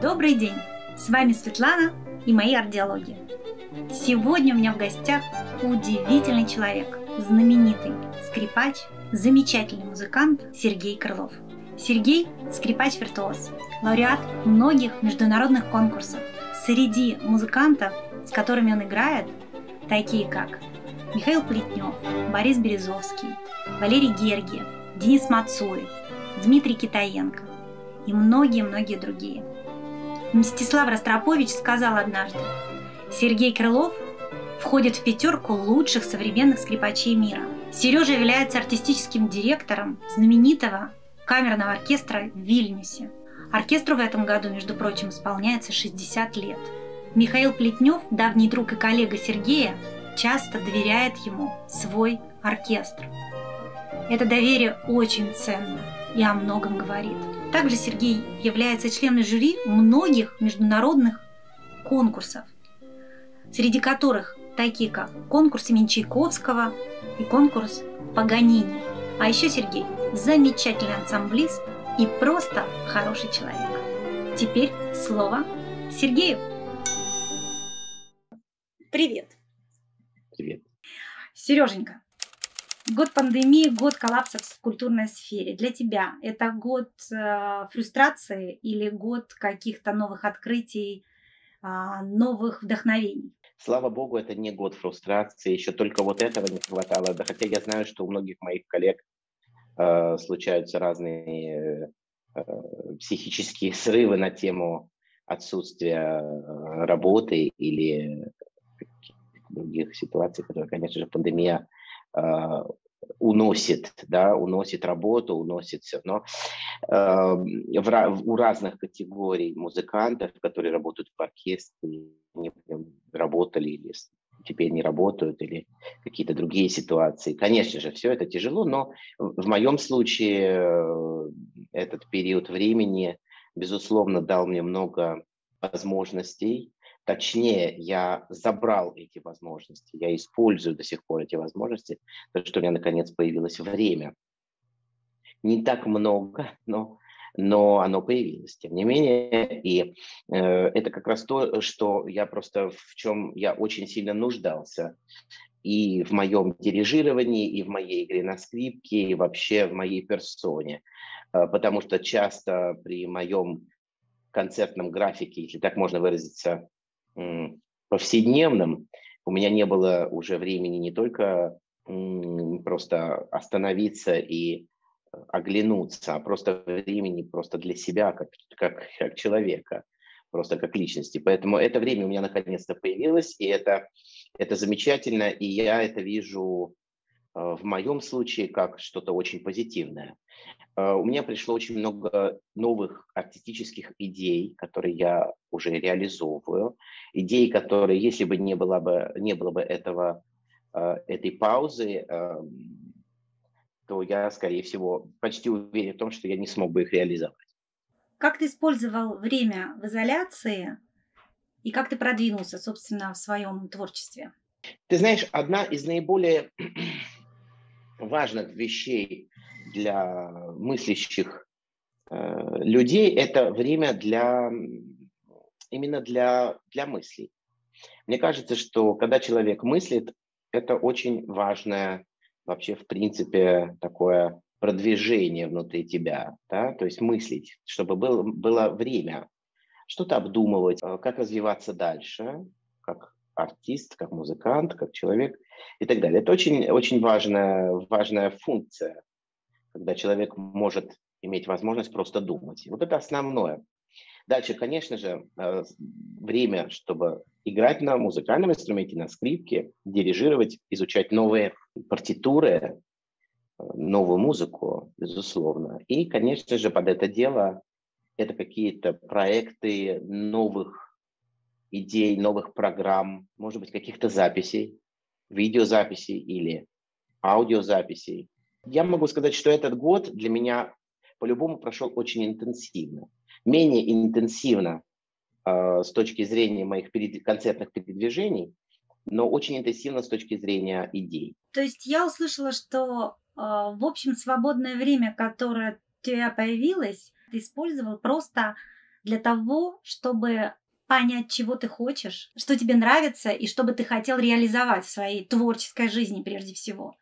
Добрый день! С вами Светлана и мои ардиологии. Сегодня у меня в гостях удивительный человек, знаменитый скрипач, замечательный музыкант Сергей Крылов. Сергей – скрипач-виртуоз, лауреат многих международных конкурсов. Среди музыкантов, с которыми он играет, такие как Михаил Плетнев, Борис Березовский, Валерий Гергиев, Денис Мацуев, Дмитрий Китаенко и многие-многие другие. Мстислав Ростропович сказал однажды, Сергей Крылов входит в пятерку лучших современных скрипачей мира. Сережа является артистическим директором знаменитого камерного оркестра в Вильнюсе. Оркестру в этом году, между прочим, исполняется 60 лет. Михаил Плетнев, давний друг и коллега Сергея, часто доверяет ему свой оркестр. Это доверие очень ценно и о многом говорит. Также Сергей является членом жюри многих международных конкурсов, среди которых такие как конкурс имени Чайковского и конкурс Паганини. А еще Сергей замечательный ансамблист и просто хороший человек. Теперь слово Сергею. Привет. Привет. Сереженька, год пандемии, год коллапса в культурной сфере. Для тебя это год э, фрустрации или год каких-то новых открытий, э, новых вдохновений? Слава богу, это не год фрустрации, еще только вот этого не хватало. Да хотя я знаю, что у многих моих коллег э, случаются разные э, психические срывы на тему отсутствия э, работы или других ситуаций, которые, конечно же, пандемия уносит, да, уносит работу, уносит все. Но э, в, у разных категорий музыкантов, которые работают в оркестре, не работали или теперь не работают, или какие-то другие ситуации. Конечно же, все это тяжело, но в моем случае э, этот период времени, безусловно, дал мне много возможностей, Точнее, я забрал эти возможности, я использую до сих пор эти возможности, потому что у меня наконец появилось время. Не так много, но, но оно появилось, тем не менее. И э, это как раз то, что я просто в чем я очень сильно нуждался и в моем дирижировании, и в моей игре на скрипке, и вообще в моей персоне. Э, потому что часто при моем концертном графике, если так можно выразиться, повседневным, у меня не было уже времени не только просто остановиться и э, оглянуться, а просто времени просто для себя, как, как, как человека, просто как личности. Поэтому это время у меня наконец-то появилось, и это, это замечательно, и я это вижу в моем случае как что-то очень позитивное. Э, у меня пришло очень много новых артистических идей, которые я уже реализовываю. Идеи, которые, если бы не было бы, не было бы этого, э, этой паузы, эм, то я, скорее всего, почти уверен в том, что я не смог бы их реализовать. Как ты использовал время в изоляции и как ты продвинулся, собственно, в своем творчестве? Ты знаешь, одна из наиболее важных вещей для мыслящих э, людей это время для именно для, для мыслей. Мне кажется, что когда человек мыслит, это очень важное вообще в принципе такое продвижение внутри тебя, да? то есть мыслить, чтобы был, было время что-то обдумывать, э, как развиваться дальше, артист, как музыкант, как человек и так далее. Это очень, очень важная, важная функция когда человек может иметь возможность просто думать. Вот это основное. Дальше, конечно же, э, время, чтобы играть на музыкальном инструменте, на скрипке, дирижировать, изучать новые партитуры, э, новую музыку, безусловно. И, конечно же, под это дело это какие-то проекты новых идей, новых программ, может быть, каких-то записей, видеозаписей или аудиозаписей. Я могу сказать, что этот год для меня по-любому прошел очень интенсивно. Менее интенсивно э, с точки зрения моих перед... концертных передвижений, но очень интенсивно с точки зрения идей. То есть я услышала, что, э, в общем, свободное время, которое у тебя появилось, ты использовал просто для того, чтобы понять, чего ты хочешь, что тебе нравится и что бы ты хотел реализовать в своей творческой жизни прежде всего.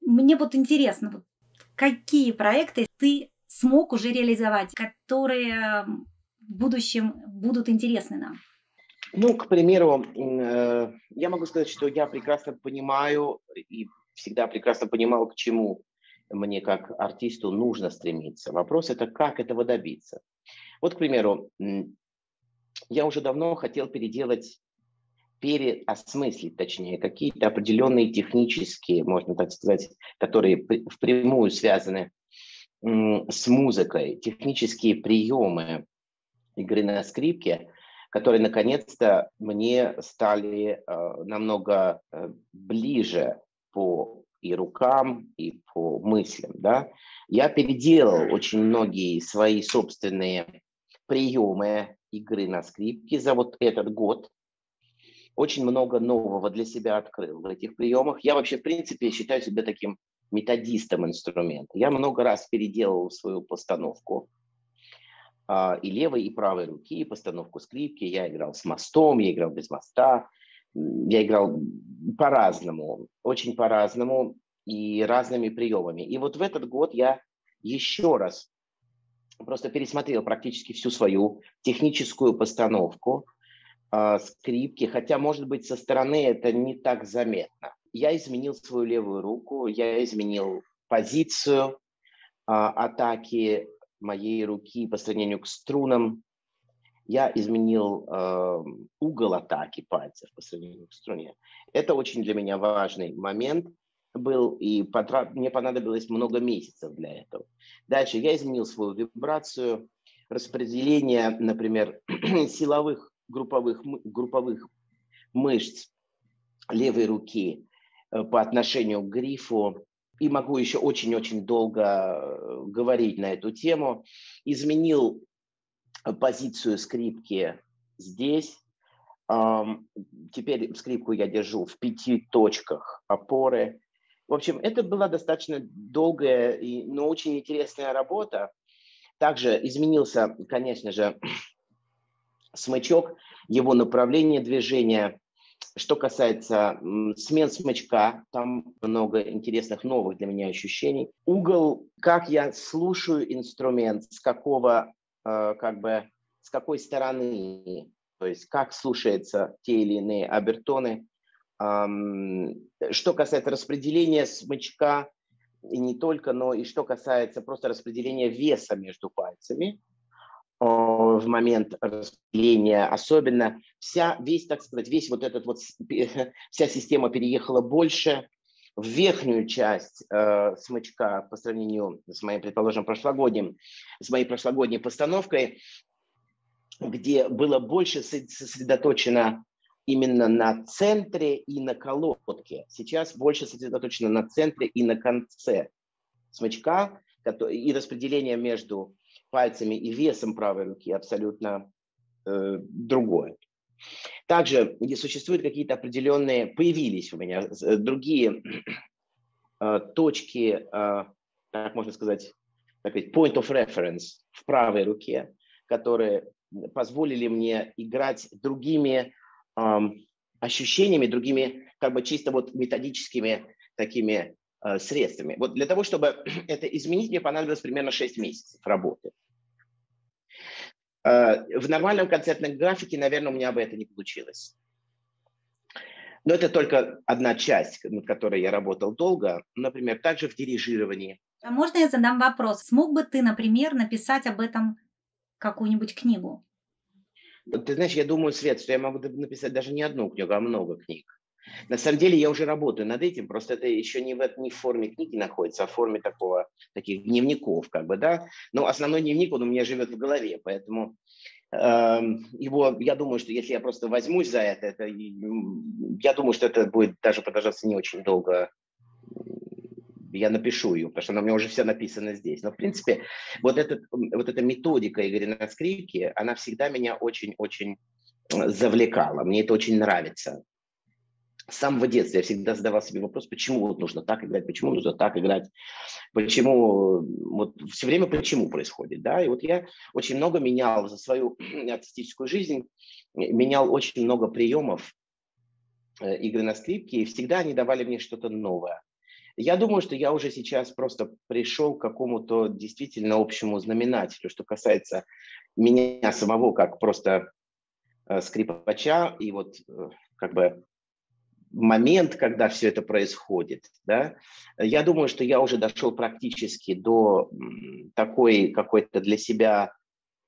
Мне вот интересно, какие проекты ты смог уже реализовать, которые в будущем будут интересны нам? Ну, к примеру, э, я могу сказать, что я прекрасно понимаю и всегда прекрасно понимал, к чему мне как артисту нужно стремиться. Вопрос это, как этого добиться. Вот, к примеру, я уже давно хотел переделать, переосмыслить, точнее, какие-то определенные технические, можно так сказать, которые впрямую связаны с музыкой, технические приемы игры на скрипке, которые наконец-то мне стали э, намного э, ближе по и рукам, и по мыслям. Да? Я переделал очень многие свои собственные приемы игры на скрипке за вот этот год. Очень много нового для себя открыл в этих приемах. Я вообще, в принципе, считаю себя таким методистом инструмента. Я много раз переделал свою постановку а, и левой, и правой руки, и постановку скрипки. Я играл с мостом, я играл без моста, я играл по-разному, очень по-разному и разными приемами. И вот в этот год я еще раз просто пересмотрел практически всю свою техническую постановку э, скрипки, хотя, может быть, со стороны это не так заметно. Я изменил свою левую руку, я изменил позицию э, атаки моей руки по сравнению к струнам. Я изменил э, угол атаки пальцев по сравнению к струне. Это очень для меня важный момент – был, и потрат... мне понадобилось много месяцев для этого. Дальше я изменил свою вибрацию, распределение, например, силовых групповых, групповых мышц левой руки э, по отношению к грифу. И могу еще очень-очень долго э, говорить на эту тему. Изменил позицию скрипки здесь. Теперь скрипку я держу в пяти точках опоры. В общем, это была достаточно долгая, и, но очень интересная работа. Также изменился, конечно же, смычок, его направление движения. Что касается смен смычка, там много интересных новых для меня ощущений. Угол, как я слушаю инструмент, с какого, э, как бы, с какой стороны, то есть как слушаются те или иные обертоны, что касается распределения смычка, и не только, но и что касается просто распределения веса между пальцами в момент распределения, особенно вся, весь, так сказать, весь вот этот вот, вся система переехала больше в верхнюю часть э, смычка по сравнению с моим, предположим, прошлогодним, с моей прошлогодней постановкой, где было больше сосредоточено именно на центре и на колодке. Сейчас больше сосредоточено на центре и на конце смычка, и распределение между пальцами и весом правой руки абсолютно э, другое. Также существуют какие-то определенные, появились у меня э, другие э, точки, э, как можно сказать, point of reference в правой руке, которые позволили мне играть другими ощущениями, другими как бы чисто вот методическими такими э, средствами. Вот для того, чтобы это изменить, мне понадобилось примерно 6 месяцев работы. Э, в нормальном концертном графике, наверное, у меня бы это не получилось. Но это только одна часть, над которой я работал долго. Например, также в дирижировании. А можно я задам вопрос? Смог бы ты, например, написать об этом какую-нибудь книгу? Ты знаешь, я думаю, Свет, что я могу написать даже не одну книгу, а много книг. На самом деле я уже работаю над этим, просто это еще не в, не в форме книги находится, а в форме такого, таких дневников, как бы, да. Но основной дневник, он у меня живет в голове, поэтому э, его, я думаю, что если я просто возьмусь за это, это, я думаю, что это будет даже продолжаться не очень долго я напишу ее, потому что она у меня уже все написано здесь. Но, в принципе, вот, этот, вот эта методика игры на скрипке, она всегда меня очень-очень завлекала. Мне это очень нравится. с самого детства я всегда задавал себе вопрос, почему вот нужно так играть, почему нужно так играть, почему, вот все время почему происходит, да, и вот я очень много менял за свою артистическую жизнь, менял очень много приемов э, игры на скрипке, и всегда они давали мне что-то новое. Я думаю, что я уже сейчас просто пришел к какому-то действительно общему знаменателю, что касается меня самого, как просто э, скрипача, и вот э, как бы момент, когда все это происходит, да, я думаю, что я уже дошел практически до такой какой-то для себя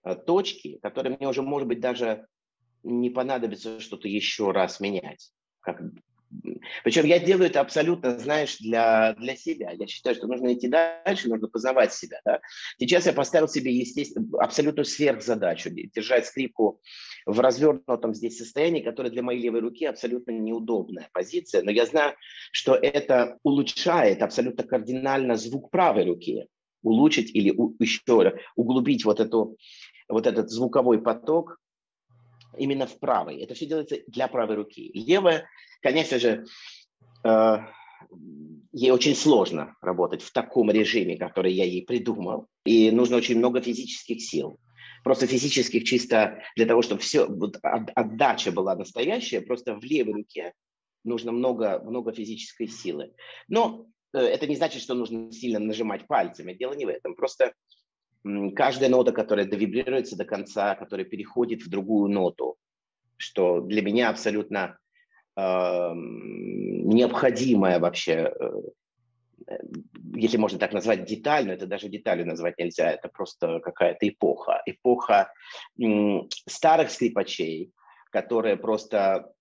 э, точки, которая мне уже, может быть, даже не понадобится что-то еще раз менять. Как причем я делаю это абсолютно, знаешь, для, для себя. Я считаю, что нужно идти дальше, нужно познавать себя. Да? Сейчас я поставил себе, естественно, абсолютную сверхзадачу держать скрипку в развернутом здесь состоянии, которое для моей левой руки абсолютно неудобная позиция. Но я знаю, что это улучшает абсолютно кардинально звук правой руки. Улучшить или еще углубить вот, эту, вот этот звуковой поток именно в правой. Это все делается для правой руки. Левая, конечно же, э, ей очень сложно работать в таком режиме, который я ей придумал. И нужно очень много физических сил. Просто физических чисто для того, чтобы все, вот, отдача была настоящая, просто в левой руке нужно много, много физической силы. Но э, это не значит, что нужно сильно нажимать пальцами. Дело не в этом. Просто каждая нота, которая довибрируется до конца, которая переходит в другую ноту, что для меня абсолютно э, необходимая вообще, э, если можно так назвать, деталь, но это даже деталью назвать нельзя, это просто какая-то эпоха. Эпоха э, старых скрипачей, которые просто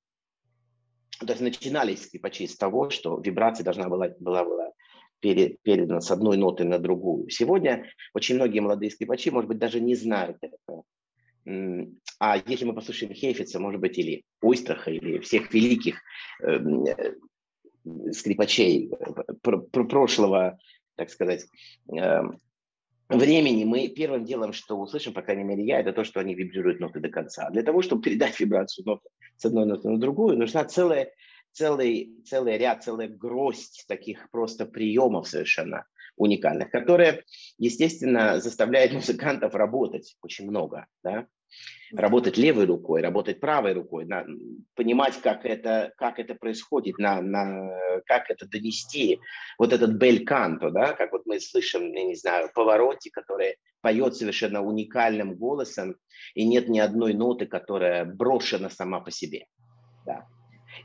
то есть начинались скрипачи с того, что вибрация должна была, была, была передана с одной ноты на другую. Сегодня очень многие молодые скрипачи, может быть, даже не знают это. А если мы послушаем Хейфица, может быть, или Ойстраха, или всех великих эм, э, скрипачей пр пр прошлого, так сказать, э, времени, мы первым делом, что услышим, по крайней мере я, это то, что они вибрируют ноты до конца. Для того, чтобы передать вибрацию ноты с одной ноты на другую, нужна целая целый, целый ряд, целая гроздь таких просто приемов совершенно уникальных, которые, естественно, заставляют музыкантов работать очень много, да? работать левой рукой, работать правой рукой, на, понимать, как это, как это происходит, на, на, как это донести. Вот этот бельканто, да, как вот мы слышим, я не знаю, повороте, который поет совершенно уникальным голосом, и нет ни одной ноты, которая брошена сама по себе. Да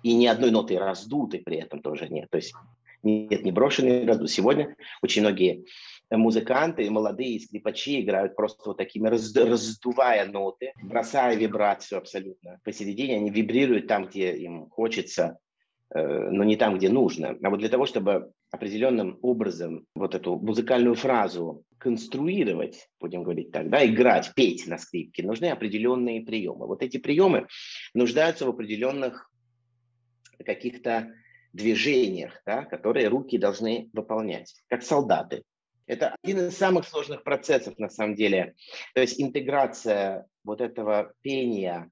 и ни одной ноты раздутой при этом тоже нет. То есть нет, не брошенные раздут. Сегодня очень многие музыканты, молодые скрипачи играют просто вот такими, раздувая ноты, бросая вибрацию абсолютно. Посередине они вибрируют там, где им хочется, э, но не там, где нужно. А вот для того, чтобы определенным образом вот эту музыкальную фразу конструировать, будем говорить так, да, играть, петь на скрипке, нужны определенные приемы. Вот эти приемы нуждаются в определенных каких-то движениях, да, которые руки должны выполнять, как солдаты. Это один из самых сложных процессов на самом деле. То есть интеграция вот этого пения,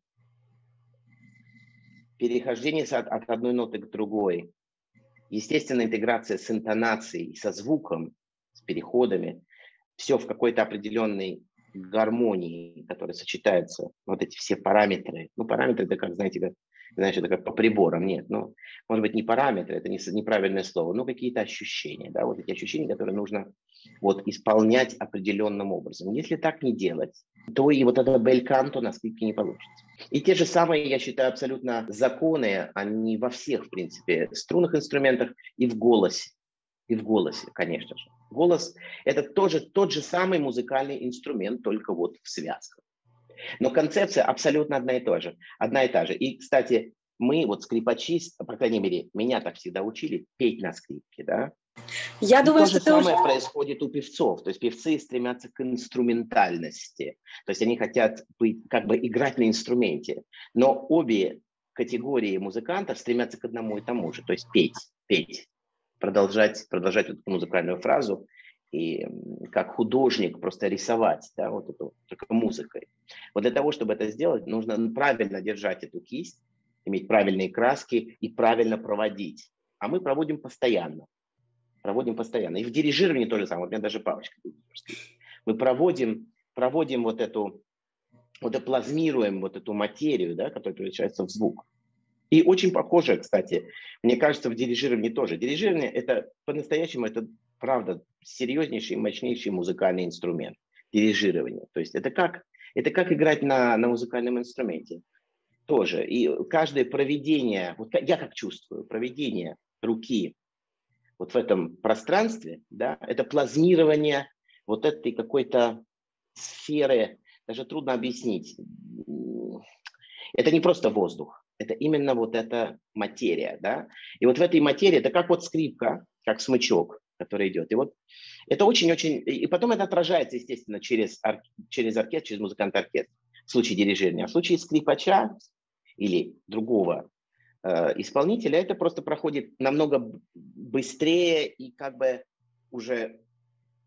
перехождение от, от одной ноты к другой, естественно, интеграция с интонацией, со звуком, с переходами, все в какой-то определенной гармонии, которая сочетается, вот эти все параметры. Ну, параметры, это как, знаете, как знаешь, это как по приборам. Нет, ну, может быть, не параметры, это не, неправильное слово, но какие-то ощущения, да, вот эти ощущения, которые нужно вот исполнять определенным образом. Если так не делать, то и вот это бельканто на скрипке не получится. И те же самые, я считаю, абсолютно законы, они во всех, в принципе, струнных инструментах и в голосе. И в голосе, конечно же. Голос – это тоже тот же самый музыкальный инструмент, только вот в связках. Но концепция абсолютно одна и та же. Одна и та же. И, кстати, мы, вот скрипачи, по крайней мере, меня так всегда учили, петь на скрипке, да? Я и думаю, то что же самое уже... происходит у певцов. То есть певцы стремятся к инструментальности. То есть они хотят быть, как бы играть на инструменте. Но обе категории музыкантов стремятся к одному и тому же. То есть петь, петь, продолжать, продолжать эту музыкальную фразу и как художник просто рисовать, да, вот эту только музыкой. Вот для того, чтобы это сделать, нужно правильно держать эту кисть иметь правильные краски и правильно проводить. А мы проводим постоянно. Проводим постоянно. И в дирижировании то же самое. У меня даже палочка. Мы проводим, проводим вот эту, вот плазмируем вот эту материю, да, которая превращается в звук. И очень похоже, кстати, мне кажется, в дирижировании тоже. Дирижирование – это по-настоящему, это правда серьезнейший, мощнейший музыкальный инструмент. Дирижирование. То есть это как, это как играть на, на музыкальном инструменте. Тоже. И каждое проведение, вот я как чувствую, проведение руки вот в этом пространстве, да, это плазмирование вот этой какой-то сферы, даже трудно объяснить. Это не просто воздух, это именно вот эта материя, да. И вот в этой материи, это как вот скрипка, как смычок, который идет. И вот это очень-очень... И потом это отражается, естественно, через, ор... через оркестр, через музыкант-оркестр в случае дирижирования. А в случае скрипача или другого э, исполнителя это просто проходит намного быстрее и как бы уже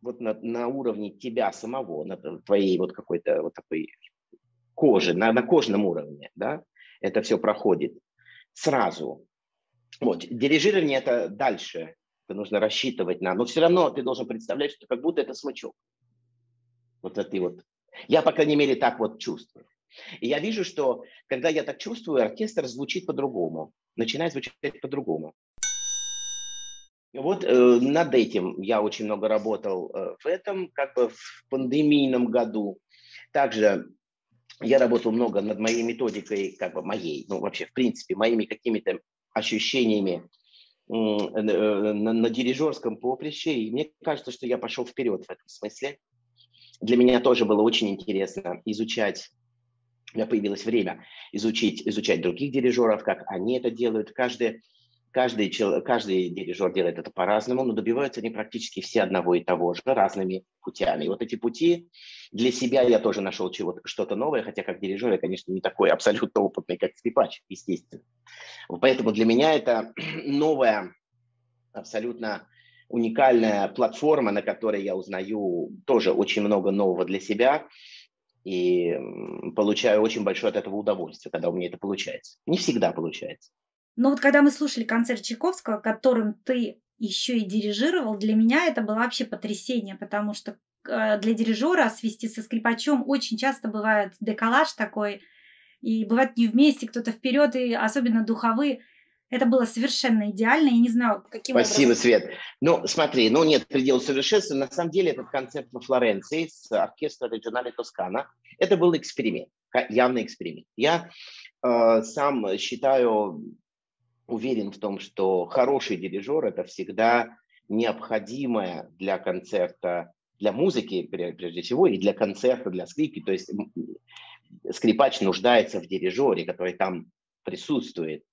вот на, на уровне тебя самого, на твоей вот какой-то вот такой кожи, на, на кожном уровне, да, это все проходит сразу. Вот, дирижирование это дальше, это нужно рассчитывать на, но все равно ты должен представлять, что как будто это смычок. Вот это вот. Я, по крайней мере, так вот чувствую. И я вижу, что когда я так чувствую, оркестр звучит по-другому, начинает звучать по-другому. Вот э, над этим я очень много работал э, в этом, как бы в пандемийном году. Также я работал много над моей методикой, как бы моей, ну вообще в принципе, моими какими-то ощущениями на, на дирижерском поприще. И мне кажется, что я пошел вперед в этом смысле. Для меня тоже было очень интересно изучать у меня появилось время изучить, изучать других дирижеров, как они это делают. Каждый, каждый, каждый дирижер делает это по-разному, но добиваются они практически все одного и того же разными путями. И вот эти пути для себя я тоже нашел чего-то, что-то новое, хотя как дирижер я, конечно, не такой абсолютно опытный, как скрипач, естественно. Поэтому для меня это новая, абсолютно уникальная платформа, на которой я узнаю тоже очень много нового для себя и получаю очень большое от этого удовольствие, когда у меня это получается. Не всегда получается. Но вот когда мы слушали концерт Чайковского, которым ты еще и дирижировал, для меня это было вообще потрясение, потому что э, для дирижера свести со скрипачом очень часто бывает деколаж такой, и бывает не вместе, кто-то вперед, и особенно духовые. Это было совершенно идеально. Я не знаю, каким Спасибо, образом... Свет. Ну, смотри, ну нет предела совершенства. На самом деле этот концерт во Флоренции с оркестром Регионале Тоскана, это был эксперимент, явный эксперимент. Я э, сам считаю, уверен в том, что хороший дирижер – это всегда необходимое для концерта, для музыки прежде всего, и для концерта, для скрипки. То есть скрипач нуждается в дирижере, который там присутствует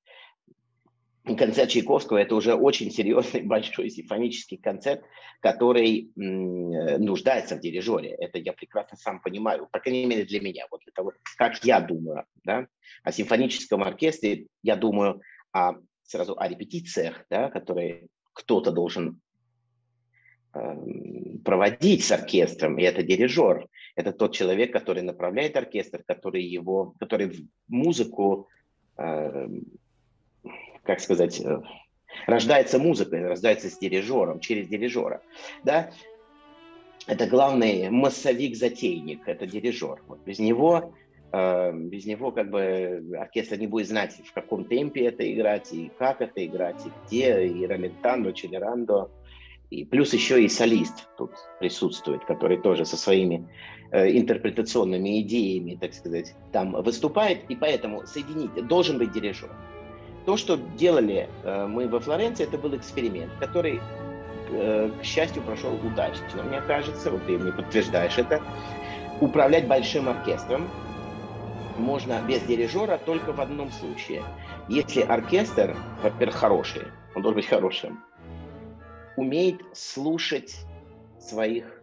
концерт Чайковского – это уже очень серьезный большой симфонический концерт, который нуждается в дирижере. Это я прекрасно сам понимаю, по крайней мере для меня, вот для того, как я думаю. Да? О симфоническом оркестре я думаю о, сразу о репетициях, да, которые кто-то должен э, проводить с оркестром, и это дирижер. Это тот человек, который направляет оркестр, который его, который музыку э, как сказать, э, рождается музыка, рождается с дирижером, через дирижера. Да? Это главный массовик-затейник, это дирижер. Вот без него без него как бы оркестр не будет знать, в каком темпе это играть, и как это играть, и где, и ралентандо, челерандо. И плюс еще и солист тут присутствует, который тоже со своими э, интерпретационными идеями, так сказать, там выступает. И поэтому соединить должен быть дирижер. То, что делали э, мы во Флоренции, это был эксперимент, который, э, к счастью, прошел удачно. Мне кажется, вот ты мне подтверждаешь это, управлять большим оркестром можно без дирижера только в одном случае. Если оркестр, во-первых, хороший, он должен быть хорошим, умеет слушать своих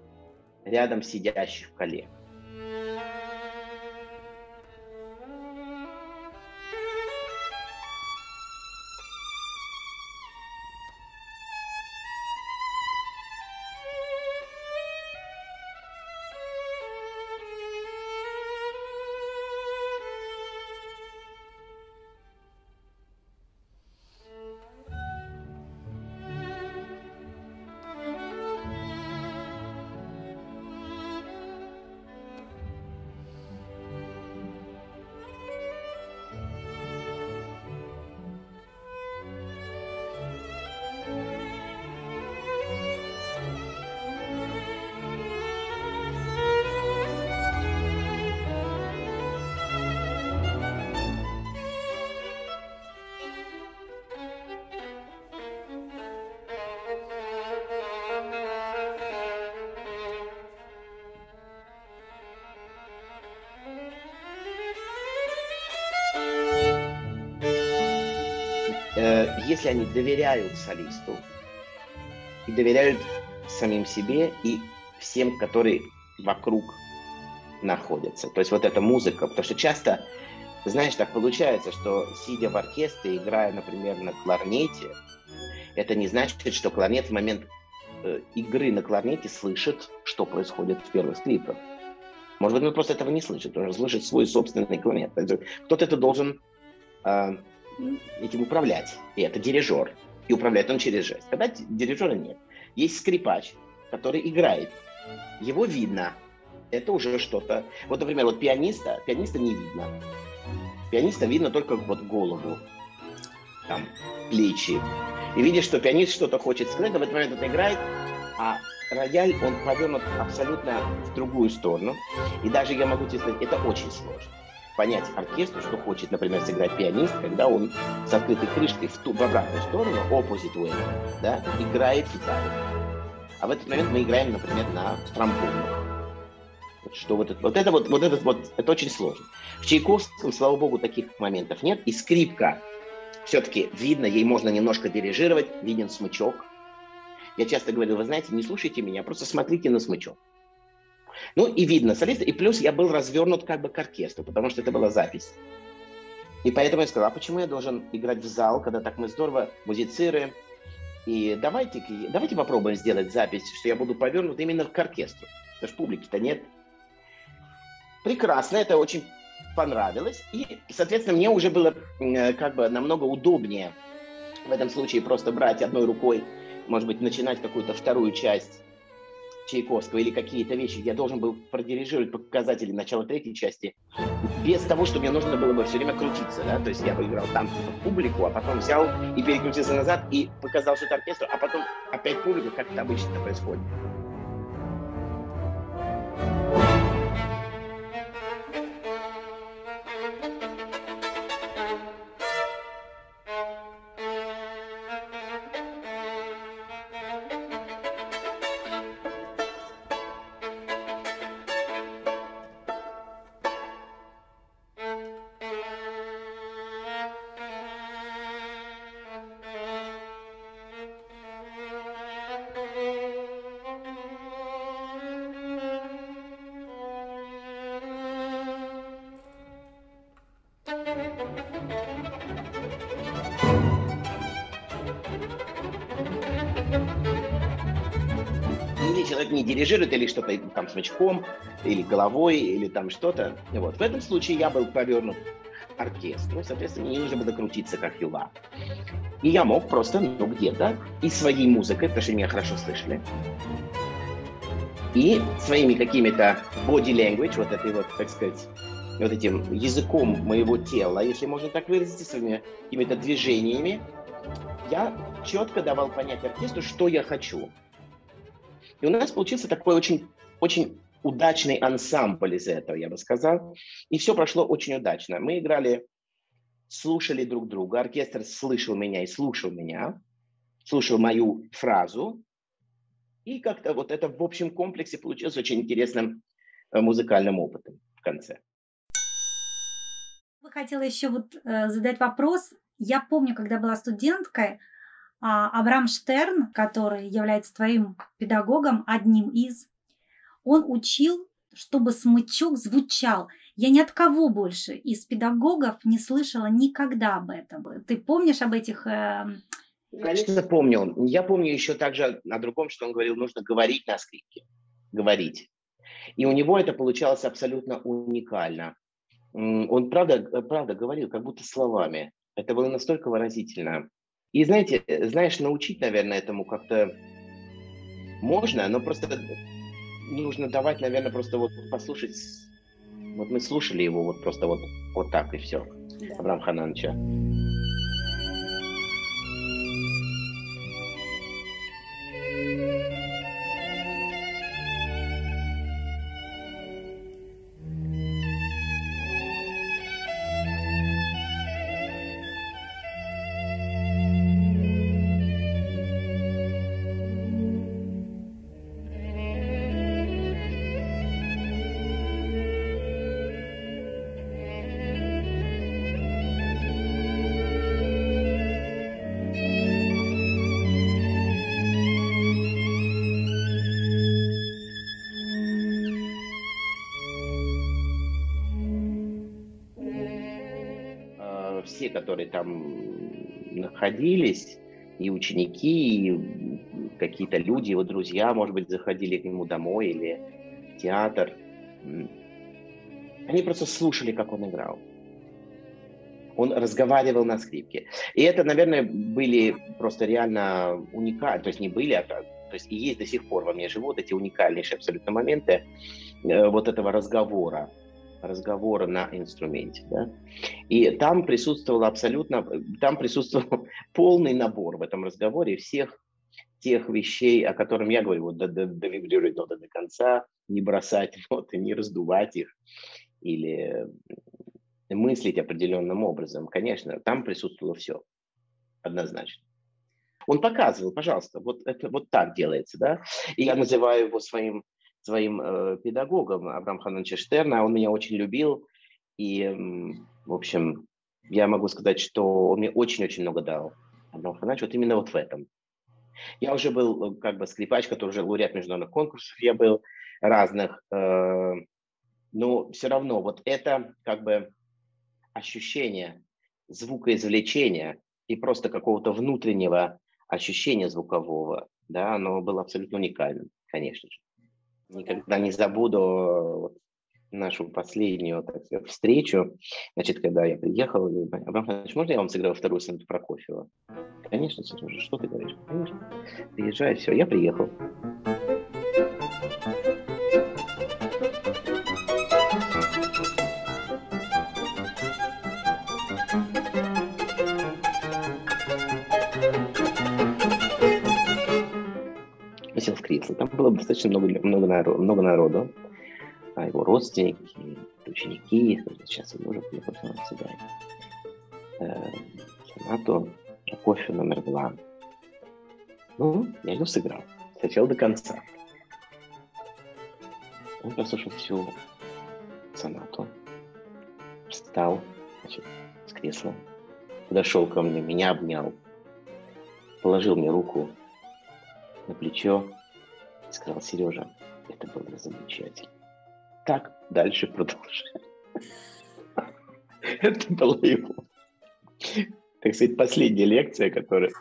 рядом сидящих коллег. Если они доверяют солисту и доверяют самим себе и всем, которые вокруг находятся. То есть вот эта музыка, потому что часто, знаешь, так получается, что сидя в оркестре, играя, например, на кларнете, это не значит, что кларнет в момент э, игры на кларнете слышит, что происходит в первых скрипках. Может быть, он просто этого не слышит, он слышит свой собственный кларнет. Кто-то это должен э, этим управлять, и это дирижер. И управляет он через жест. Когда дирижера нет, есть скрипач, который играет. Его видно. Это уже что-то. Вот, например, вот пианиста, пианиста не видно. Пианиста видно только вот голову, там, плечи. И видишь, что пианист что-то хочет сказать, но в этот момент он играет, а рояль, он повернут абсолютно в другую сторону. И даже я могу тебе сказать, это очень сложно. Понять оркестру, что хочет, например, сыграть пианист, когда он с открытой крышкой в, ту, в обратную сторону, opposite way, да, играет гитару. А в этот момент мы играем, например, на тромбонах. Что вот это, вот это вот, вот этот вот, это очень сложно. В Чайковском, слава богу, таких моментов нет. И скрипка все-таки видно, ей можно немножко дирижировать, виден смычок, я часто говорю, вы знаете, не слушайте меня, просто смотрите на смычок. Ну и видно солиста, и плюс я был развернут как бы к оркестру, потому что это была запись. И поэтому я сказал, а почему я должен играть в зал, когда так мы здорово музицируем, и давайте, давайте попробуем сделать запись, что я буду повернут именно к оркестру, потому что публики-то нет. Прекрасно, это очень понравилось, и, соответственно, мне уже было э, как бы намного удобнее в этом случае просто брать одной рукой может быть, начинать какую-то вторую часть Чайковского или какие-то вещи, я должен был продирижировать показатели начала третьей части, без того, чтобы мне нужно было бы все время крутиться, да, то есть я бы играл там публику, а потом взял и переключился назад и показал что-то оркестру, а потом опять публику, как это обычно происходит. Дирижирует или что-то там смычком, или головой, или там что-то. Вот. В этом случае я был повернут оркестру, соответственно, мне не нужно было крутиться, как юла. И я мог просто, ну, где-то, и своей музыкой, потому что меня хорошо слышали, и своими какими-то body language, вот этой вот, так сказать, вот этим языком моего тела, если можно так выразить, своими какими-то движениями, я четко давал понять оркестру, что я хочу. И у нас получился такой очень, очень удачный ансамбль из этого, я бы сказал. И все прошло очень удачно. Мы играли, слушали друг друга, оркестр слышал меня и слушал меня, слушал мою фразу. И как-то вот это в общем комплексе получилось очень интересным э, музыкальным опытом в конце. Хотела еще вот э, задать вопрос. Я помню, когда была студенткой, Абрам Штерн, который является твоим педагогом, одним из, он учил, чтобы смычок звучал. Я ни от кого больше из педагогов не слышала никогда об этом. Ты помнишь об этих... Э... Конечно, помню. Я помню еще также о другом, что он говорил, нужно говорить на скрипке. Говорить. И у него это получалось абсолютно уникально. Он правда, правда говорил, как будто словами. Это было настолько выразительно. И знаете, знаешь, научить, наверное, этому как-то можно, но просто нужно давать, наверное, просто вот послушать. Вот мы слушали его вот просто вот, вот так и все. Да. Абрам Ханановича. Находились, и ученики, и какие-то люди, его друзья, может быть, заходили к нему домой или в театр. Они просто слушали, как он играл. Он разговаривал на скрипке. И это, наверное, были просто реально уникальные, то есть не были, а то есть и есть до сих пор во мне живут эти уникальнейшие абсолютно моменты э, вот этого разговора разговора на инструменте. Да? И там присутствовал абсолютно, там присутствовал полный набор в этом разговоре всех тех вещей, о которых я говорю, вот довибрировать ноты до конца, не бросать ноты, не раздувать их или мыслить определенным образом. Конечно, там присутствовало все, однозначно. Он показывал, пожалуйста, вот это вот так делается, да. И я называю его своим своим э, педагогом Абрам Хановича Штерна. Он меня очень любил. И, э, в общем, я могу сказать, что он мне очень-очень много дал. Абрам Ханович вот именно вот в этом. Я уже был э, как бы скрипач, который уже лауреат международных конкурсов, я был разных. Э, но все равно вот это как бы ощущение звукоизвлечения и просто какого-то внутреннего ощущения звукового, да, оно было абсолютно уникальным, конечно же никогда не забуду нашу последнюю так сказать, встречу. Значит, когда я приехал, Абрам Иванович, можно я вам сыграю вторую сонату Прокофьева? Конечно, что ты говоришь? Конечно. Приезжай, все, я приехал. Было достаточно много, много, народу, много народу. А его родственники, ученики, сейчас он уже приехал свидание. Э, сонату кофе номер два. Ну, я ее сыграл. Сначала до конца. Он послушал всю сонату. Встал, значит, с кресла. Подошел ко мне, меня обнял. Положил мне руку на плечо сказал, Сережа, это было замечательно. Так дальше продолжай. Это была его, так сказать, последняя лекция, которая...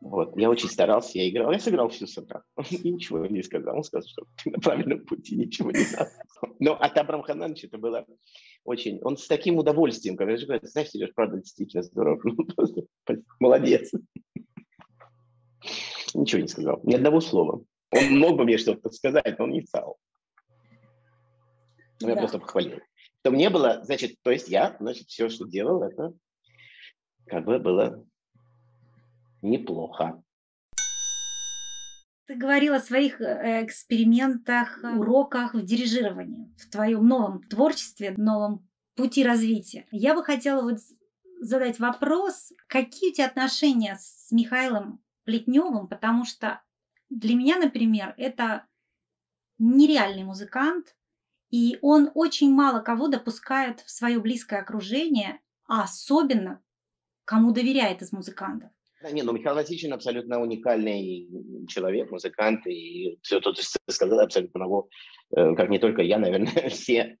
Вот. Я очень старался, я играл, я сыграл всю сонату. И ничего не сказал. Он сказал, что ты на правильном пути, ничего не надо. Но от Абрам Ханановича это было очень... Он с таким удовольствием, когда же говорит, знаешь, Сереж, правда, действительно здорово. Молодец. Ничего не сказал, ни одного слова. Он мог бы мне что-то сказать, но он не стал. Но да. я просто похвалил. То мне было, значит, то есть я, значит, все, что делал, это как бы было неплохо. Ты говорил о своих э, экспериментах, уроках в дирижировании, в твоем новом творчестве, новом пути развития. Я бы хотела вот задать вопрос, какие у тебя отношения с Михаилом Плетневым, потому что для меня, например, это нереальный музыкант, и он очень мало кого допускает в свое близкое окружение, а особенно кому доверяет из музыкантов. Да, не, ну Михаил Васильевич абсолютно уникальный человек, музыкант, и все то, что ты сказал, абсолютно могу, э, как не только я, наверное, все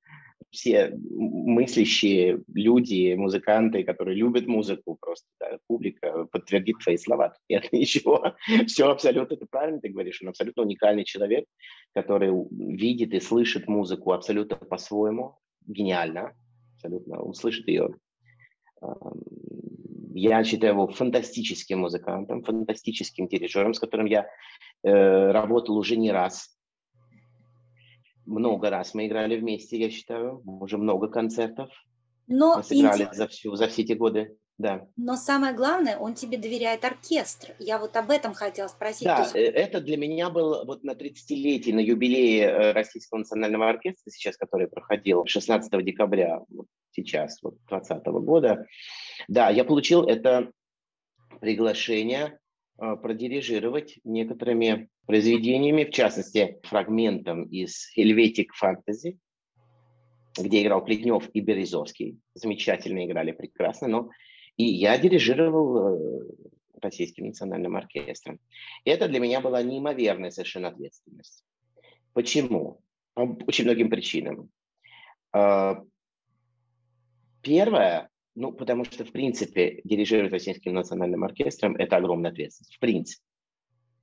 все мыслящие люди, музыканты, которые любят музыку, просто да, публика подтвердит твои слова. Нет ничего. Все абсолютно, это правильно ты говоришь, он абсолютно уникальный человек, который видит и слышит музыку абсолютно по-своему, гениально, абсолютно, он слышит ее. Я считаю его фантастическим музыкантом, фантастическим дирижером, с которым я э, работал уже не раз много раз мы играли вместе, я считаю, уже много концертов. Но мы сыграли инди... за, всю, за все эти годы. Да. Но самое главное, он тебе доверяет оркестр. Я вот об этом хотела спросить. Да, есть... Э, это для меня был вот на 30-летии, на юбилее э, Российского национального оркестра, сейчас, который проходил 16 декабря, вот сейчас, вот 2020 года. Да, я получил это приглашение продирижировать некоторыми произведениями, в частности, фрагментом из Helvetic Fantasy, где играл Плетнев и Березовский. Замечательно играли, прекрасно. Но и я дирижировал э, Российским национальным оркестром. И это для меня была неимоверная совершенно ответственность. Почему? По очень многим причинам. А, первое, Ну, потому что, в принципе, дирижировать Российским национальным оркестром – это огромная ответственность. В принципе.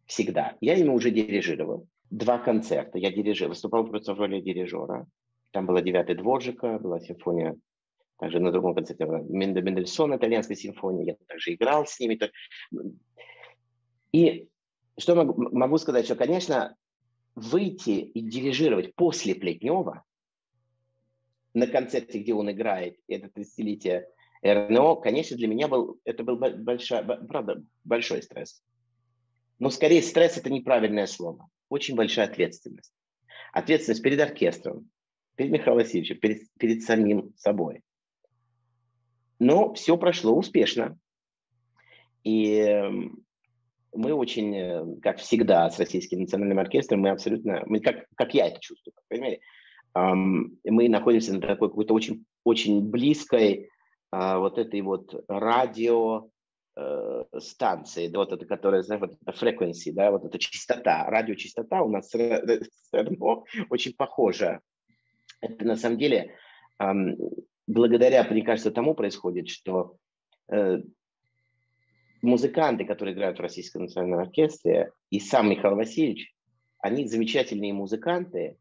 Всегда. Я ему уже дирижировал. Два концерта. Я дирижировал, выступал просто в роли дирижера. Там была девятая Дворжика, была симфония также на другом концерте Мендельсона, итальянская симфония. Я также играл с ними. И что могу, могу сказать, что, конечно, выйти и дирижировать после Плетнева на концерте, где он играет, это 30-летие РНО, конечно, для меня был, это был большой, правда, большой стресс. Но скорее стресс – это неправильное слово. Очень большая ответственность. Ответственность перед оркестром, перед Михаилом Васильевичем, перед, перед самим собой. Но все прошло успешно. И эм, мы очень, э, как всегда, с Российским национальным оркестром, мы абсолютно, мы как, как я это чувствую, по крайней мере, мы находимся на такой какой-то очень, очень близкой вот этой вот радио э, станции, вот это, которая, знаешь, вот это frequency, да, вот эта частота, радиочастота у нас равно очень похожа. Это на самом деле благодаря, мне кажется, тому происходит, что э, музыканты, которые играют в Российском национальном оркестре, и сам Михаил Васильевич, они замечательные музыканты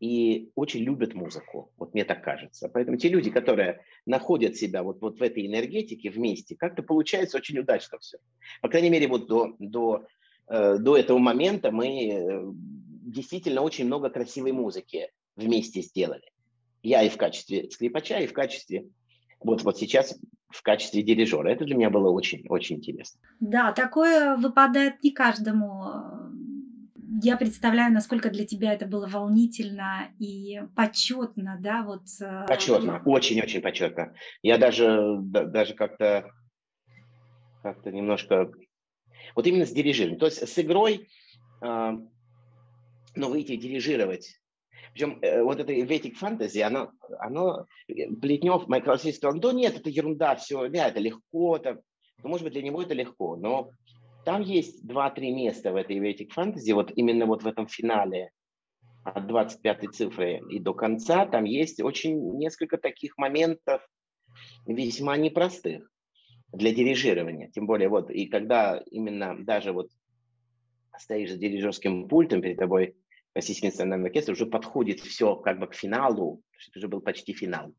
и очень любят музыку. Вот мне так кажется. Поэтому те люди, которые находят себя вот, вот в этой энергетике вместе, как-то получается очень удачно все. По крайней мере, вот до, до, э, до этого момента мы э, действительно очень много красивой музыки вместе сделали. Я и в качестве скрипача, и в качестве вот, вот сейчас в качестве дирижера. Это для меня было очень-очень интересно. Да, такое выпадает не каждому. Я представляю, насколько для тебя это было волнительно и почетно, да, вот. Э, почетно, очень-очень почетно. Я даже, даже как-то, как-то немножко, вот именно с дирижированием, то есть с игрой, э, ну, выйти дирижировать причем э, вот это Ветик фэнтези, оно, оно Плетнев, Майкл Васильевич сказал, да нет, это ерунда, все, да, это легко, это, ну, может быть, для него это легко, но там есть два-три места в этой Ветик фэнтези, вот именно вот в этом финале от 25 цифры и до конца, там есть очень несколько таких моментов весьма непростых для дирижирования. Тем более вот, и когда именно даже вот стоишь за дирижерским пультом, перед тобой Российский национальный оркестр уже подходит все как бы к финалу, это уже был почти финал,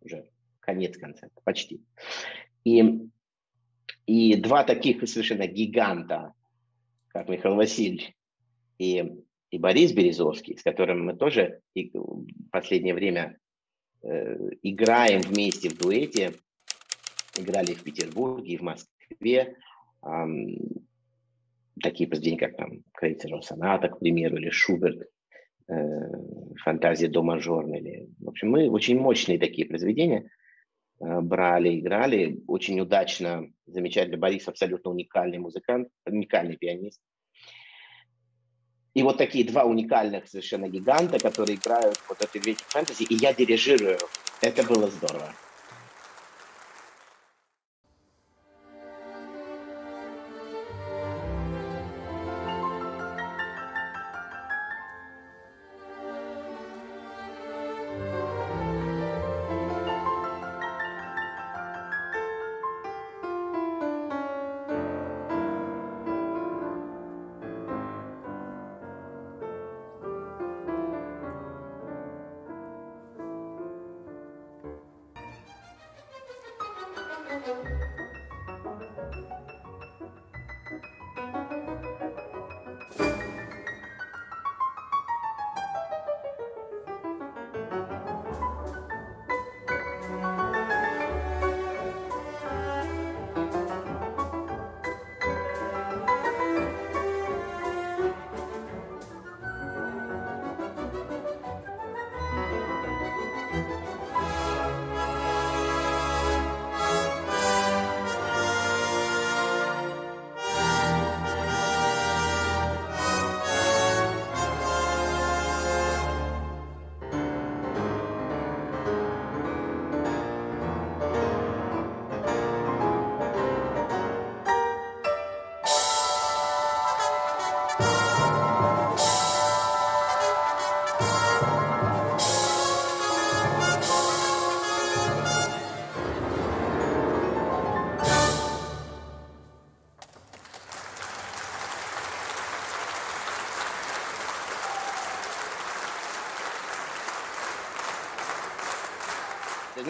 уже конец концерта, почти. И, и два таких совершенно гиганта, как Михаил Васильевич и, и Борис Березовский, с которым мы тоже в последнее время э, играем вместе в дуэте, играли в Петербурге и в Москве, такие произведения, как там Крейцерова соната, к примеру, или Шуберт, э, фантазия до мажорна, или, в общем, мы очень мощные такие произведения. э, брали, играли, очень удачно, замечательно, Борис абсолютно уникальный музыкант, уникальный пианист. И вот такие два уникальных совершенно гиганта, которые играют вот этой ветер фэнтези, и я дирижирую. Это было здорово.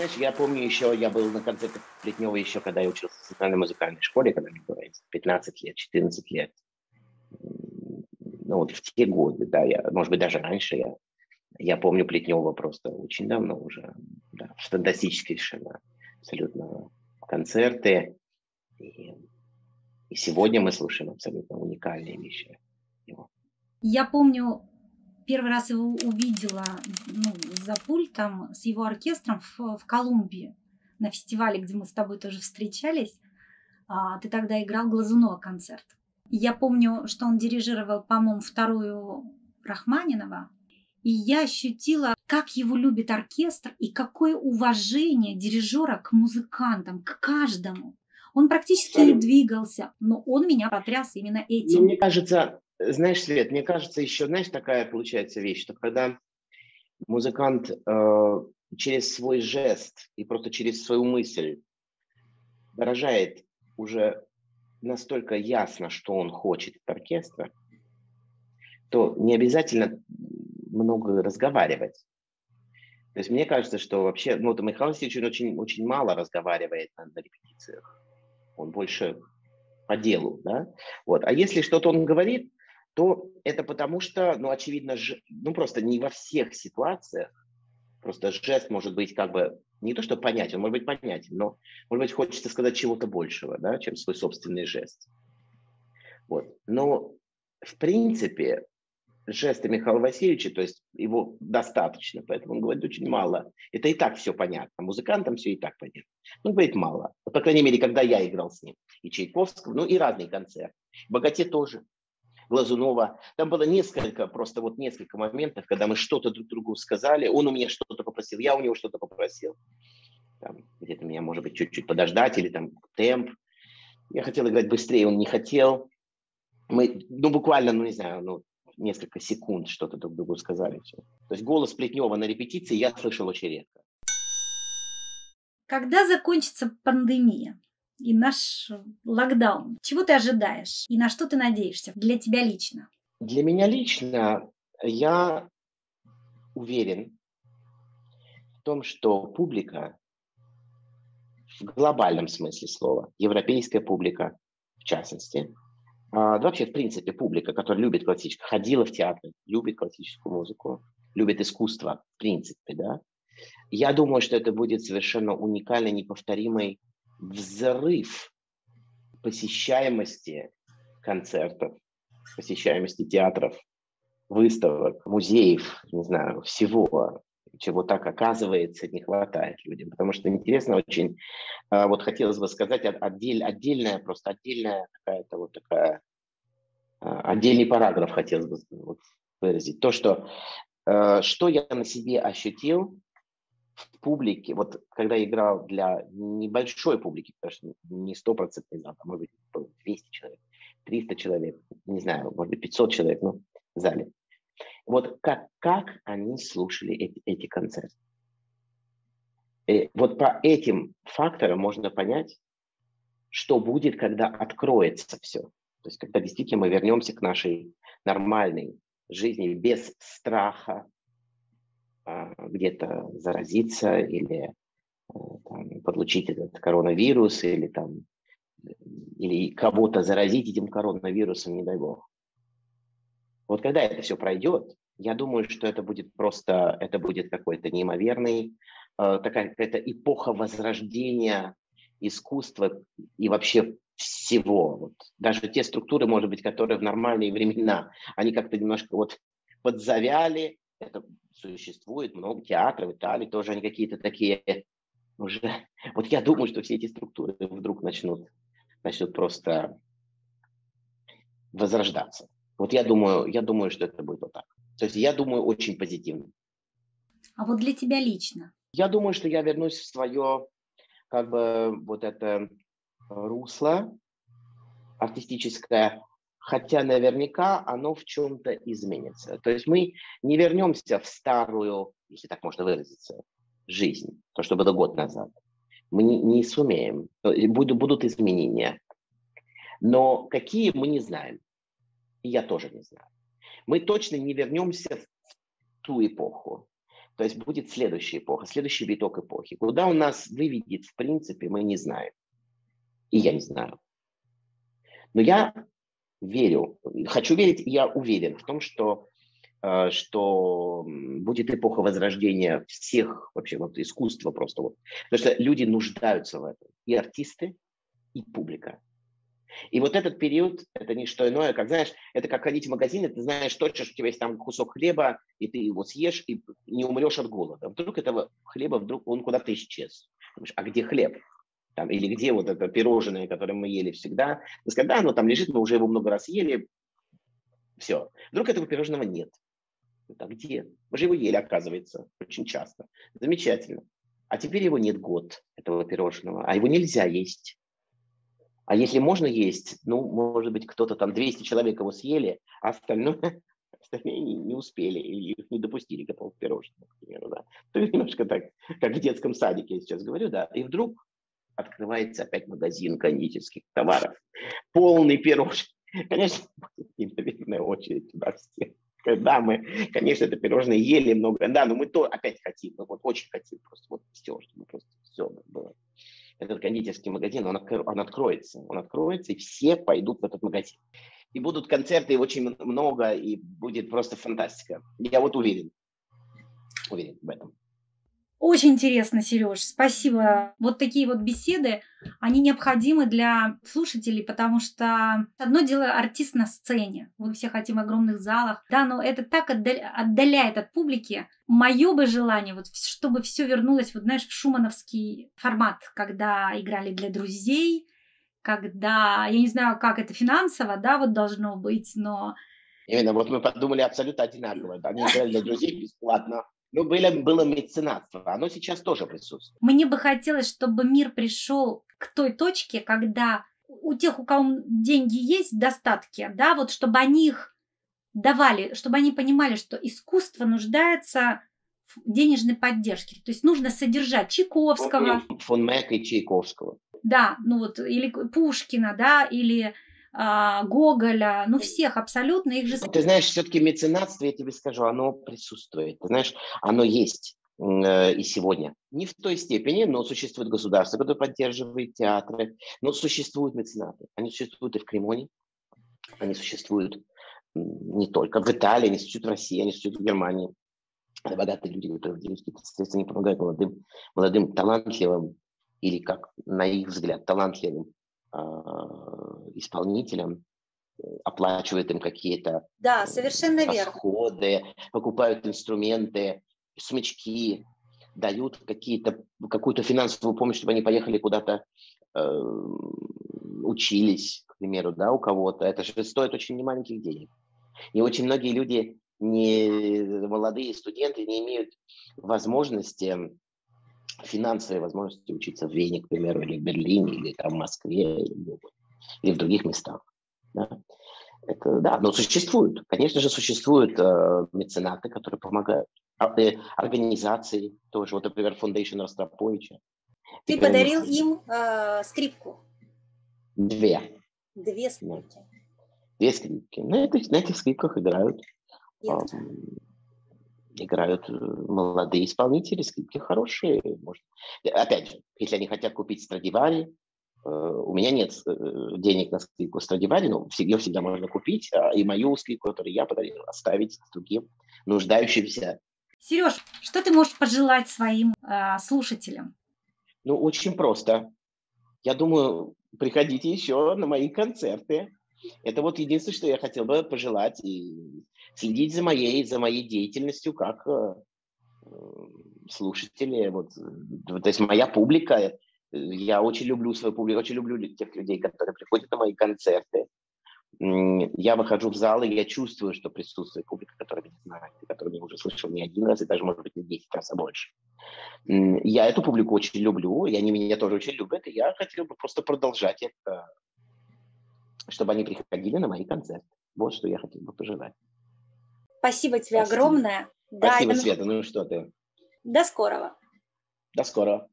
Знаешь, я помню еще, я был на концерте Плетнева еще, когда я учился в центральной музыкальной школе, когда мне было 15 лет, 14 лет. Ну вот в те годы, да, я, может быть, даже раньше я, я помню Плетнева просто очень давно уже, да, фантастические совершенно абсолютно концерты. И, и сегодня мы слушаем абсолютно уникальные вещи его. Я помню, первый раз его увидела ну, за пультом с его оркестром в, в Колумбии на фестивале, где мы с тобой тоже встречались. А, ты тогда играл Глазунова концерт. Я помню, что он дирижировал, по-моему, вторую Рахманинова. И я ощутила, как его любит оркестр и какое уважение дирижера к музыкантам, к каждому. Он практически не двигался, но он меня потряс именно этим. Ну, мне кажется, знаешь, Свет, мне кажется, еще, знаешь, такая получается вещь, что когда музыкант э, через свой жест и просто через свою мысль выражает уже настолько ясно, что он хочет от оркестра, то не обязательно много разговаривать. То есть мне кажется, что вообще, ну, то Михаил Васильевич очень, очень мало разговаривает на, на репетициях. Он больше по делу, да? Вот. А если что-то он говорит, то это потому что, ну, очевидно, ж, ну, просто не во всех ситуациях, просто жест может быть как бы не то, что понятен, он может быть понятен, но, может быть, хочется сказать чего-то большего, да, чем свой собственный жест. Вот. Но, в принципе, жесты Михаила Васильевича, то есть его достаточно, поэтому он говорит очень мало. Это и так все понятно. Музыкантам все и так понятно. Он говорит мало. По крайней мере, когда я играл с ним. И Чайковского, ну и разные концерты. Богате тоже. Глазунова. Там было несколько, просто вот несколько моментов, когда мы что-то друг другу сказали. Он у меня что-то попросил, я у него что-то попросил. Там, где-то меня, может быть, чуть-чуть подождать или там темп. Я хотел играть быстрее, он не хотел. Мы, ну, буквально, ну, не знаю, ну, несколько секунд что-то друг другу сказали. Все. То есть голос Плетнева на репетиции я слышал очень редко. Когда закончится пандемия? И наш локдаун. Чего ты ожидаешь и на что ты надеешься для тебя лично? Для меня лично я уверен в том, что публика в глобальном смысле слова, европейская публика в частности, а, вообще, в принципе, публика, которая любит классическую, ходила в театр, любит классическую музыку, любит искусство, в принципе, да, я думаю, что это будет совершенно уникальный, неповторимый взрыв посещаемости концертов, посещаемости театров, выставок, музеев, не знаю, всего, чего так оказывается не хватает людям. Потому что интересно очень, а, вот хотелось бы сказать, отдель, отдельная, просто отдельная какая-то вот такая, а, отдельный параграф хотелось бы выразить. То, что, а, что я на себе ощутил, в публике, вот когда играл для небольшой публики, потому что не стопроцентный зал, а может быть 200 человек, 300 человек, не знаю, может быть 500 человек, ну, в зале. Вот как, как они слушали эти, эти концерты. И вот по этим факторам можно понять, что будет, когда откроется все. То есть когда действительно мы вернемся к нашей нормальной жизни без страха, где-то заразиться или э, там, получить этот коронавирус или там или кого-то заразить этим коронавирусом, не дай бог. Вот когда это все пройдет, я думаю, что это будет просто, это будет какой-то неимоверный, э, такая какая-то эпоха возрождения искусства и вообще всего. Вот. Даже те структуры, может быть, которые в нормальные времена, они как-то немножко вот подзавяли, это существует много театров в Италии, тоже они какие-то такие уже... Вот я думаю, что все эти структуры вдруг начнут, начнут просто возрождаться. Вот я думаю, я думаю, что это будет вот так. То есть я думаю очень позитивно. А вот для тебя лично? Я думаю, что я вернусь в свое, как бы, вот это русло артистическое, хотя наверняка оно в чем-то изменится. То есть мы не вернемся в старую, если так можно выразиться, жизнь, то, что было год назад. Мы не, не сумеем, будут, будут изменения. Но какие мы не знаем. И я тоже не знаю. Мы точно не вернемся в ту эпоху. То есть будет следующая эпоха, следующий виток эпохи. Куда он нас выведет, в принципе, мы не знаем. И я не знаю. Но я верю, хочу верить, я уверен в том, что, э, что будет эпоха возрождения всех вообще вот искусства просто. Вот. Потому что люди нуждаются в этом. И артисты, и публика. И вот этот период, это не что иное, как, знаешь, это как ходить в магазин, и ты знаешь точно, что у тебя есть там кусок хлеба, и ты его съешь, и не умрешь от голода. Вдруг этого хлеба, вдруг он куда-то исчез. Думаешь, а где хлеб? Там, или где вот это пирожное, которое мы ели всегда. Ты сказать, да, оно там лежит, мы уже его много раз ели. Все. Вдруг этого пирожного нет. А где? Мы же его ели, оказывается, очень часто. Замечательно. А теперь его нет год, этого пирожного. А его нельзя есть. А если можно есть, ну, может быть, кто-то там, 200 человек его съели, а остальное, остальные не, не успели или их не допустили к этому пирожному, к примеру, да. То есть немножко так, как в детском садике я сейчас говорю, да. И вдруг открывается опять магазин кондитерских товаров, полный пирожный. Конечно, наверное, очередь туда все. Когда мы, конечно, это пирожное ели много, да, но мы то опять хотим, мы вот очень хотим просто вот все, чтобы просто все было этот кондитерский магазин, он, он откроется. Он откроется, и все пойдут в этот магазин. И будут концерты очень много, и будет просто фантастика. Я вот уверен. Уверен в этом. Очень интересно, Сереж, спасибо. Вот такие вот беседы, они необходимы для слушателей, потому что одно дело артист на сцене, мы все хотим огромных залах, да, но это так отдаляет от публики. Мое бы желание, вот, чтобы все вернулось, вот знаешь, в шумановский формат, когда играли для друзей, когда, я не знаю, как это финансово, да, вот должно быть, но... Именно, вот мы подумали абсолютно одинаково. Они играли для друзей бесплатно. Ну, было, было меценатство, оно сейчас тоже присутствует. Мне бы хотелось, чтобы мир пришел к той точке, когда у тех, у кого деньги есть в достатке, да, вот чтобы они их давали, чтобы они понимали, что искусство нуждается в денежной поддержке. То есть нужно содержать Чайковского. Фон Мека и Чайковского. Да, ну вот, или Пушкина, да, или Гоголя, ну всех абсолютно, их же... Ты знаешь, все-таки меценатство, я тебе скажу, оно присутствует. Ты знаешь, оно есть э, и сегодня. Не в той степени, но существует государство, которое поддерживает театры, но существуют меценаты. Они существуют и в Кремоне, они существуют не только в Италии, они существуют в России, они существуют в Германии. Это богатые люди, которые делают какие-то средства, они помогают молодым, молодым талантливым или, как на их взгляд, талантливым а, исполнителям, э, оплачивают им какие-то да, совершенно расходы, верно. покупают инструменты, смычки, дают какие-то, какую-то финансовую помощь, чтобы они поехали куда-то, э, учились, к примеру, да, у кого-то. Это же стоит очень немаленьких денег. И очень многие люди, не молодые студенты, не имеют возможности финансовые возможности учиться в Вене, к примеру, или в Берлине, или там в Москве, или, или в других местах. Да? Это, да, но существуют. Конечно же, существуют э, меценаты, которые помогают. А, э, организации тоже. Вот, например, Foundation Ростроповича. Ты подарил им э, скрипку? Две. Две скрипки. Две скрипки. На этих, на этих скрипках играют. Э, играют э, молодые исполнители, скрипки хорошие. Может. Опять же, если они хотят купить Страдивари, э, у меня нет э, денег на скрипку Страдивари, но ее всегда можно купить, а и мою скрипку, которую я подарил, оставить другим нуждающимся. Сереж, что ты можешь пожелать своим э, слушателям? Ну, очень просто. Я думаю, приходите еще на мои концерты. Это вот единственное, что я хотел бы пожелать и следить за моей, за моей деятельностью как э, слушатели, вот, то есть моя публика, я очень люблю свою публику, очень люблю тех людей, которые приходят на мои концерты. Я выхожу в зал, и я чувствую, что присутствует публика, которая меня знает, которую я уже слышал не один раз, и даже, может быть, не 10 раз, а больше. Я эту публику очень люблю, и они меня тоже очень любят, и я хотел бы просто продолжать это, чтобы они приходили на мои концерты. Вот что я хотел бы пожелать. Спасибо тебе Спасибо. огромное. Спасибо, да, Света. Ну что ты? До скорого. До скорого.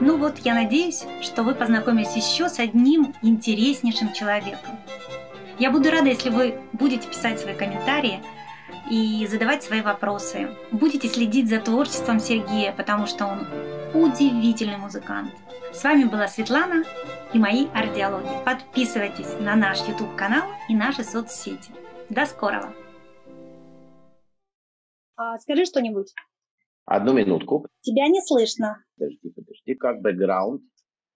Ну вот, я надеюсь, что вы познакомились еще с одним интереснейшим человеком. Я буду рада, если вы будете писать свои комментарии и задавать свои вопросы. Будете следить за творчеством Сергея, потому что он удивительный музыкант. С вами была Светлана и мои ардиологии. Подписывайтесь на наш YouTube-канал и наши соцсети. До скорого! А, скажи что-нибудь. Одну минутку. Тебя не слышно. Подожди, подожди, как бэкграунд.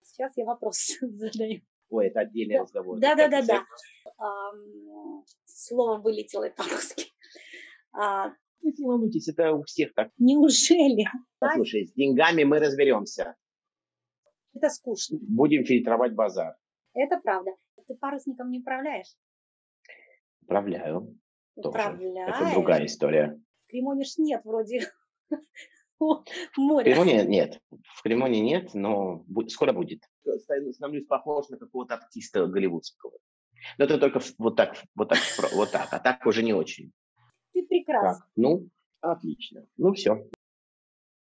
Сейчас я вопрос задаю. Ой, это отдельный да. разговор. Да, да, да, да. Слово вылетело по-русски. А, ну, не волнуйтесь, это у всех так. Неужели? Послушай, с деньгами мы разберемся. Это скучно. Будем фильтровать базар. Это правда. Ты парусником не управляешь? Управляю. Управляешь? Это другая история. В Кремоне ж нет вроде моря. В Кремоне нет. В Кремоне нет, но скоро будет. Становлюсь похож на какого-то артиста голливудского. Но это только вот так, вот так, вот так. А так уже не очень. Ты прекрасен. Так, ну, отлично. Ну, все.